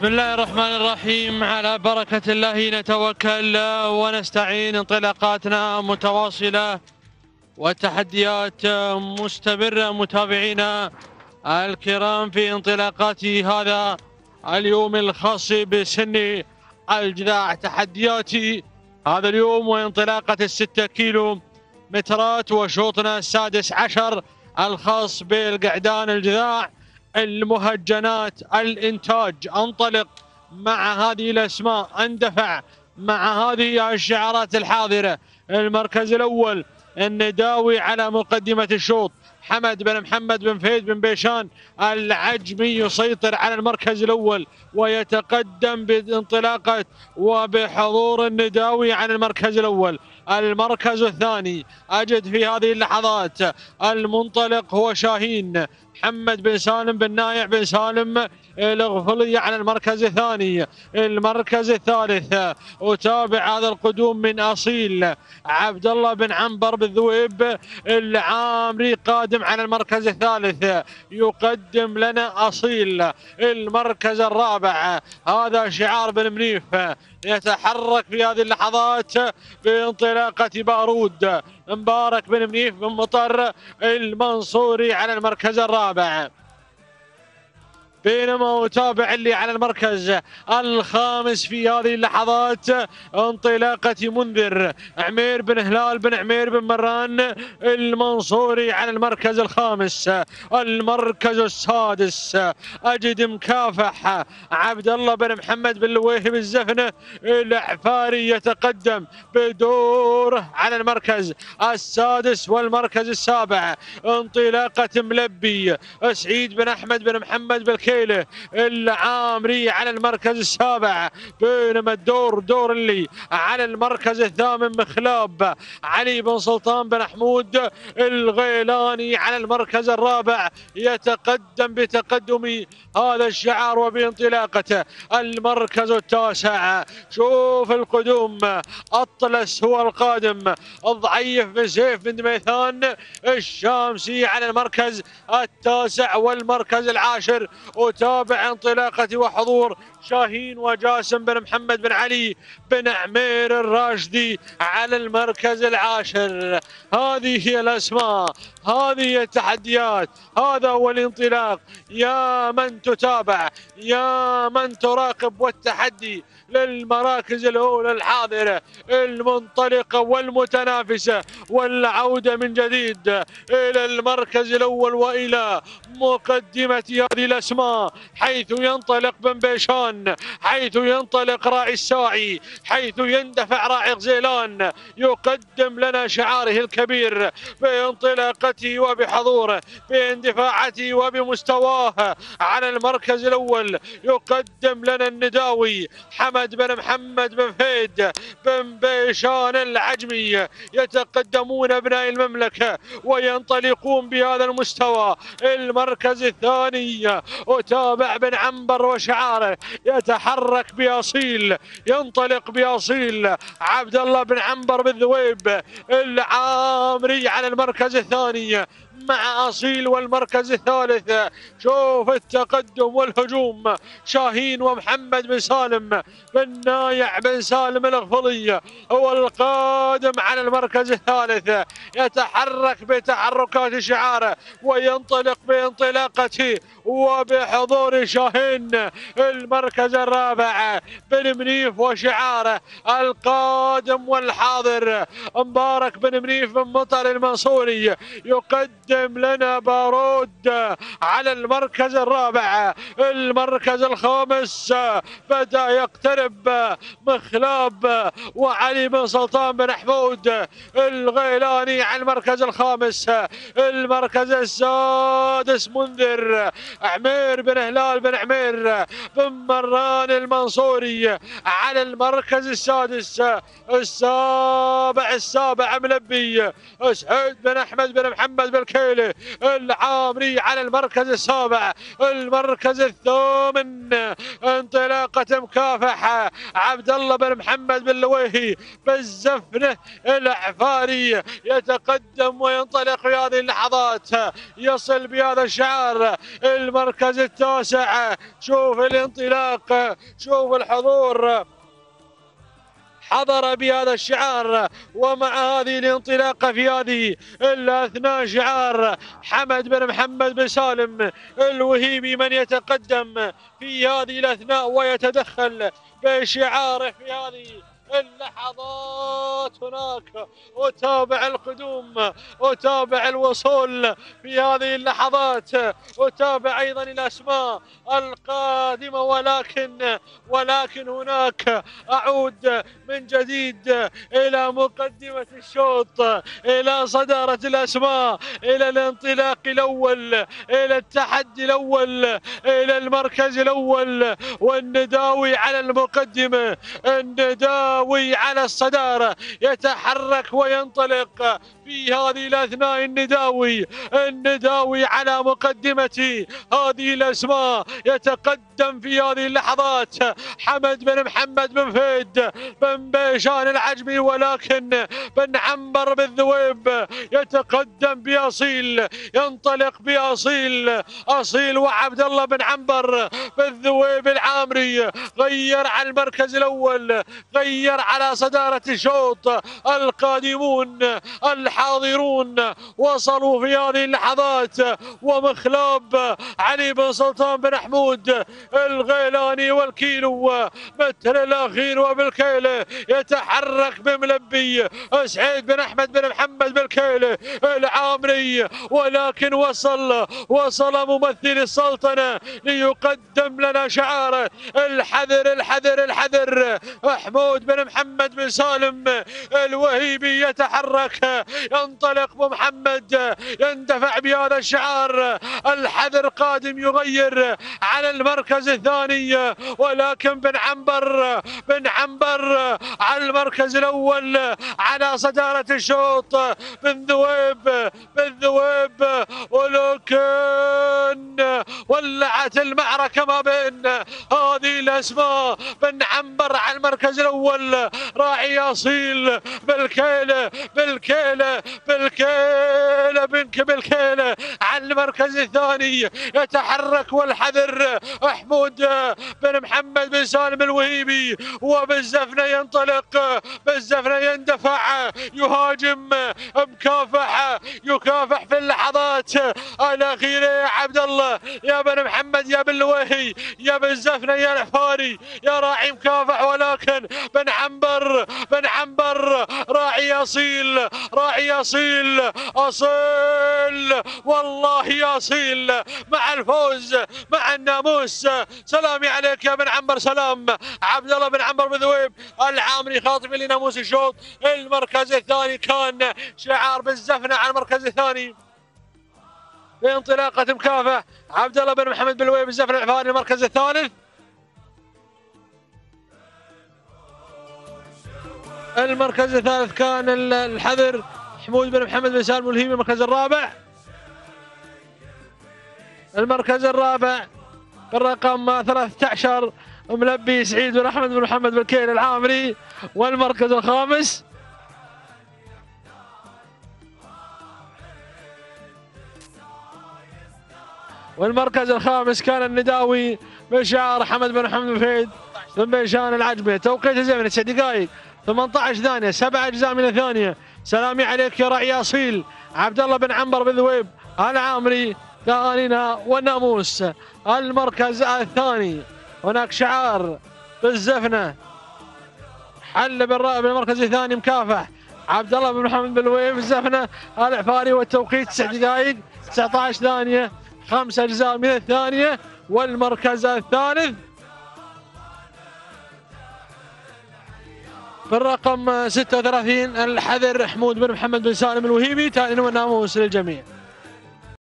بسم الله الرحمن الرحيم. على بركة الله نتوكل ونستعين. انطلاقاتنا متواصلة والتحديات مستمرة. متابعينا الكرام في انطلاقات هذا اليوم الخاص بسن الجذاع. تحدياتي هذا اليوم وانطلاقة الستة كيلو مترات وشوطنا السادس عشر الخاص بالقعدان الجذاع. المهجنات الإنتاج. انطلق مع هذه الأسماء. اندفع مع هذه الشعارات الحاضرة. المركز الأول النداوي على مقدمة الشوط. حمد بن محمد بن فهيد بن بيشان العجمي يسيطر على المركز الأول ويتقدم بانطلاقة وبحضور النداوي عن المركز الأول. المركز الثاني أجد في هذه اللحظات المنطلق هو شاهين. محمد بن سالم بن نايع بن سالم الغفلية على المركز الثاني. المركز الثالث أتابع هذا القدوم من أصيل عبد الله بن عنبر بالذويب العامري قادم على المركز الثالث. يقدم لنا أصيل المركز الرابع. هذا شعار بن منيف يتحرك في هذه اللحظات بانطلاقة بارود. مبارك بن منيف بن مطر المنصوري على المركز الرابع. بينما أتابع اللي على المركز الخامس في هذه اللحظات انطلاقة منذر عمير بن هلال بن عمير بن مران المنصوري على المركز الخامس. المركز السادس أجد مكافح عبد الله بن محمد بن لويهب الزفنة العفاري يتقدم بدوره على المركز السادس والمركز السابع. انطلاقة ملبي سعيد بن أحمد بن محمد بالكي الكيله العامري على المركز السابع. بينما الدور دور اللي على المركز الثامن مخلاب علي بن سلطان بن حمود. الغيلاني على المركز الرابع يتقدم بتقدم هذا الشعار وبانطلاقته. المركز التاسع شوف القدوم أطلس هو القادم. الضعيف بن سيف بن دميثان الشامسي على المركز التاسع والمركز العاشر. أتابع انطلاقة وحضور شاهين وجاسم بن محمد بن علي بن عمير الراشدي على المركز العاشر. هذه هي الأسماء هذه هي التحديات هذا هو الانطلاق. يا من تتابع يا من تراقب والتحدي للمراكز الأولى الحاضرة المنطلقة والمتنافسة والعودة من جديد إلى المركز الأول وإلى مقدمة هذه الأسماء حيث ينطلق بن بيشان. حيث ينطلق راعي الساعي حيث يندفع راعي غزيلان يقدم لنا شعاره الكبير بانطلاقته وبحضوره باندفاعته وبمستواه. على المركز الأول يقدم لنا النداوي حمد بن محمد بن فيد بن بيشان العجمي. يتقدمون أبناء المملكة وينطلقون بهذا المستوى. المركز الثاني أتابع بن عنبر وشعاره. يتحرك بأصيل ينطلق بأصيل. عبد الله بن عنبر بالذويب العامري على المركز الثاني. مع أصيل والمركز الثالث. شوف التقدم والهجوم. شاهين ومحمد بن سالم. بن نايع بن سالم الغفلي هو القادم على المركز الثالث. يتحرك بتحركات شعاره وينطلق بانطلاقته وبحضور شاهين. المركز الرابع بن منيف وشعاره القادم والحاضر. مبارك بن منيف بن مطر المنصوري. يقدم لنا بارود على المركز الرابع المركز الخامس. بدأ يقترب مخلاب وعلي بن سلطان بن حمود الغيلاني على المركز الخامس. المركز السادس منذر عمير بن هلال بن عمير بن مران المنصوري على المركز السادس. السابع السابع ملبي سعيد بن أحمد بن محمد بالكي بالكيله العامري على المركز السابع المركز الثامن. انطلاقة مكافحة عبد الله بن محمد بن لويهي بالزفنة العفاري يتقدم وينطلق في هذه اللحظات. يصل بهذا الشعار المركز التاسع. شوف الانطلاق شوف الحضور. حضر بهذا الشعار ومع هذه الانطلاقة في هذه الأثناء شعار حمد بن محمد بن سالم الوهيبي من يتقدم في هذه الأثناء ويتدخل بشعاره في هذه اللحظات هناك أتابع القدوم أتابع الوصول في هذه اللحظات أتابع أيضا الأسماء القادمة. ولكن ولكن هناك أعود من جديد إلى مقدمة الشوط إلى صدارة الأسماء إلى الانطلاق الأول إلى التحدي الأول إلى المركز الأول. والنداوي على المقدمة النداوي النووي على الصدارة يتحرك وينطلق. في هذه الأثناء النداوي النداوي على مقدمة هذه الأسماء يتقدم في هذه اللحظات. حمد بن محمد بن فيد بن بيشان العجمي ولكن بن عنبر بالذويب يتقدم بأصيل ينطلق بأصيل. أصيل وعبد الله بن عنبر بالذويب العامري غير على المركز الأول غير على صدارة الشوط القادمون. الحاضرون وصلوا في هذه اللحظات. ومخلاب علي بن سلطان بن حمود الغيلاني والكيلو مثل الأخير وبالكيله يتحرك بملبي سعيد بن أحمد بن محمد بالكيله العامري. ولكن وصل وصل ممثل السلطنة ليقدم لنا شعاره الحذر الحذر الحذر. محمود بن محمد بن سالم الوهيبي يتحرك ينطلق بمحمد يندفع بهذا الشعار. الحذر قادم يغير على المركز الثاني ولكن بن عنبر بن عنبر على المركز الأول على صدارة الشوط. بن ذويب بن ذويب ولكن ولعت المعركة ما بين هذه الأسماء. بن عنبر على المركز الأول راعي أصيل بالكيله بالكيله بالكيله بنك بالكيله على المركز الثاني يتحرك والحذر محمود بن محمد بن سالم الوهيبي وبالزفنة ينطلق بالزفنة يندفع يهاجم. مكافحة يكافح في اللحظات. الاخيره يا عبد الله يا بن محمد يا بن لويهي يا بن زفنه يا الحفاري يا راعي مكافح ولكن بن عنبر بن عنبر راعي أصيل راعي أصيل أصيل. والله اصيل مع الفوز مع الناموس. سلامي عليك يا بن عنبر سلام. عبد الله بن عنبر بن ذويب العامري خاطب لناموس الشوط. المركز الثاني كان شعار بالزفنة على المركز الثاني. بانطلاقة مكافح عبد الله بن محمد بن لويب الزفن العفاني المركز الثالث. المركز الثالث كان الحذر حمود بن محمد بن سالم الهيمي المركز الرابع. المركز الرابع بالرقم 13 ملبي سعيد بن أحمد بن محمد بن كيل العامري. والمركز الخامس والمركز الخامس كان النداوي بشعار حمد بن محمد فهد بن بيشان العجمي. توقيت الزمن 9 دقائق 18 ثانية سبع أجزاء من الثانية. سلامي عليك يا رعي أصيل. عبد الله بن عنبر بن ذويب العامري. ثانينا والناموس المركز الثاني. هناك شعار بالزفنة. حل بالمركز الثاني مكافح. عبد الله بن محمد بن لويب الزفنة العفاري والتوقيت 9 دقائق 19 ثانية. خمس أجزاء من الثانية. والمركز الثالث بالرقم 36 الحذر حمود بن محمد بن سالم الوهيبي. تائن والناموس للجميع.